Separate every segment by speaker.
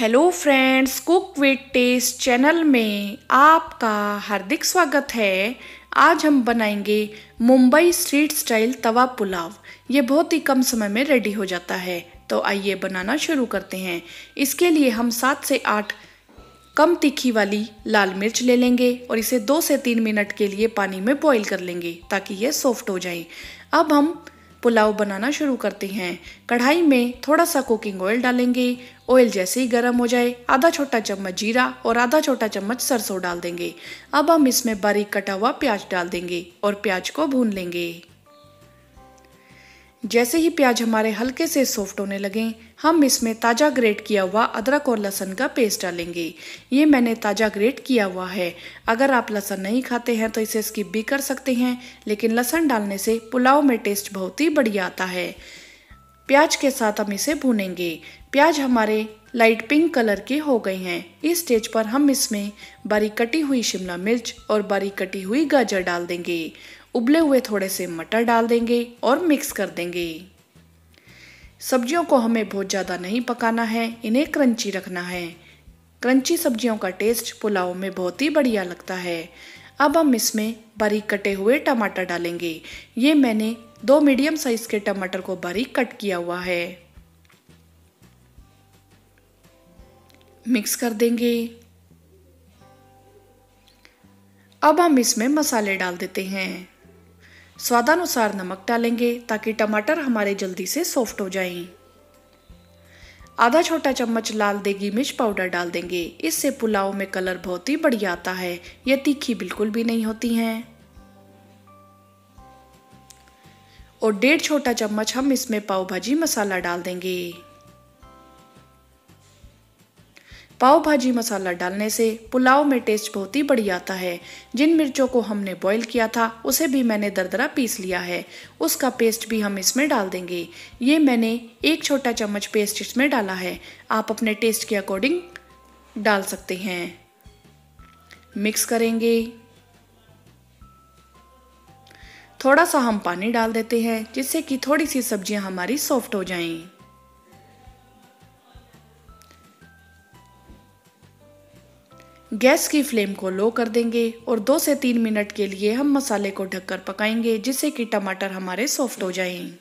Speaker 1: Hello friends cook with taste channel में आपका हार्दिक स्वागत है। आज हम बनाएँगे मुंबई स्ट्रीट स्टाइल तवा पुलाव। ये बहुत ही कम समय में रेडी हो जाता है। तो आइए बनाना शुरू करते हैं। इसके लिए हम सात से आठ कम तीखी वाली लाल मिर्च ले लेंगे और इसे दो से तीन मिनट के लिए पानी में बॉईल कर लेंगे ताकि ये सॉफ्ट हो जाए। अब हम पुलाव बनाना शुरू करते हैं। कढ़ाई में थोड़ा सा कुकिंग ऑयल डालेंगे। ऑयल जैसे ही गर्म हो जाए, आधा छोटा चम्मच जीरा और आधा छोटा चम्मच सरसों डाल देंगे। अब हम इसमें बारीक कटा हुआ प्याज डाल देंगे और प्याज को भून लेंगे। जैसे ही प्याज हमारे हल्के से सॉफ्ट होने लगे, हम इसमें ताज़ा ग्रेट किया हुआ अदरक और लहसन का पेस्ट डालेंगे। ये मैंने ताज़ा ग्रेट किया हुआ है। अगर आप लहसन नहीं खाते हैं तो इसे स्किप भी कर सकते हैं, लेकिन लहसन डालने से पुलाव में टेस्ट बहुत ही बढ़िया आता है। प्याज के साथ हम इसे भूनेंगे। प्याज हमारे लाइट पिंक कलर के हो गए हैं। इस स्टेज पर हम इसमें बारीक कटी हुई शिमला मिर्च और बारीक कटी हुई गाजर डाल देंगे। उबले हुए थोड़े से मटर डाल देंगे और मिक्स कर देंगे। सब्जियों को हमें बहुत ज़्यादा नहीं पकाना है, इन्हें क्रंची रखना है। क्रंची सब्जियों का टेस्ट पुलाव में बहुत ही बढ़िया लगता है। अब हम इसमें बारीक कटे हुए टमाटर डालेंगे। ये मैंने दो मीडियम साइज़ के टमाटर को बारीक कट किया हुआ है। मिक्स कर देंगे। अब हम इसमें मसाले डाल देते हैं। स्वादानुसार नमक डालेंगे ताकि टमाटर हमारे जल्दी से सॉफ्ट हो जाएँ। आधा छोटा चम्मच लाल देगी मिर्च पाउडर डाल देंगे। इससे पुलाव में कलर बहुत ही बढ़िया आता है। यह तीखी बिल्कुल भी नहीं होती हैं। और डेढ़ छोटा चम्मच हम इसमें पाव भाजी मसाला डाल देंगे। पाव भाजी मसाला डालने से पुलाव में टेस्ट बहुत ही बढ़िया आता है। जिन मिर्चों को हमने बॉईल किया था, उसे भी मैंने दरदरा पीस लिया है। उसका पेस्ट भी हम इसमें डाल देंगे। ये मैंने एक छोटा चम्मच पेस्ट इसमें डाला है। आप अपने टेस्ट के अकॉर्डिंग डाल सकते हैं। मिक्स करेंगे। थोड़ा सा हम पानी डाल देते हैं, जिससे कि थोड़ी सी सब्ज़ियाँ हमारी सॉफ्ट हो जाएँ। गैस की फ्लेम को लो कर देंगे और दो से तीन मिनट के लिए हम मसाले को ढककर पकाएँगे, जिससे कि टमाटर हमारे सॉफ्ट हो जाएँ।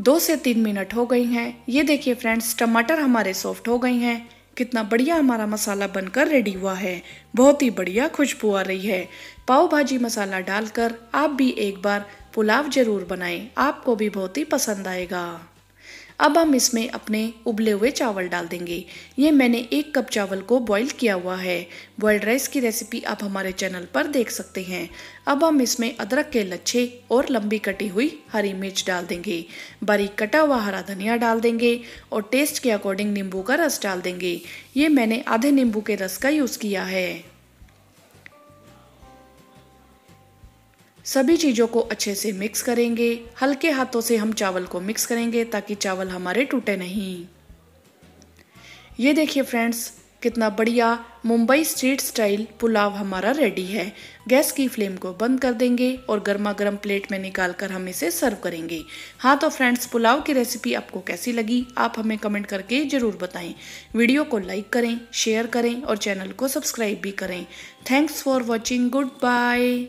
Speaker 1: दो से तीन मिनट हो गई हैं। ये देखिए फ्रेंड्स, टमाटर हमारे सॉफ्ट हो गए हैं। कितना बढ़िया हमारा मसाला बनकर रेडी हुआ है। बहुत ही बढ़िया खुशबू आ रही है। पाव भाजी मसाला डालकर आप भी एक बार पुलाव ज़रूर बनाएँ। आपको भी बहुत ही पसंद आएगा। अब हम इसमें अपने उबले हुए चावल डाल देंगे। ये मैंने एक कप चावल को बॉईल किया हुआ है। बॉयल्ड राइस की रेसिपी आप हमारे चैनल पर देख सकते हैं। अब हम इसमें अदरक के लच्छे और लंबी कटी हुई हरी मिर्च डाल देंगे। बारीक कटा हुआ हरा धनिया डाल देंगे और टेस्ट के अकॉर्डिंग नींबू का रस डाल देंगे। ये मैंने आधे नींबू के रस का यूज़ किया है। सभी चीज़ों को अच्छे से मिक्स करेंगे। हल्के हाथों से हम चावल को मिक्स करेंगे ताकि चावल हमारे टूटे नहीं। ये देखिए फ्रेंड्स कितना बढ़िया मुंबई स्ट्रीट स्टाइल पुलाव हमारा रेडी है। गैस की फ्लेम को बंद कर देंगे और गर्मा गर्म प्लेट में निकाल कर हम इसे सर्व करेंगे। हाँ तो फ्रेंड्स पुलाव की रेसिपी आपको कैसी लगी? आप हमें कमेंट करके ज़रूर बताएँ। वीडियो को लाइक करें शेयर करें और चैनल को सब्सक्राइब भी करें। Thanks for watching goodbye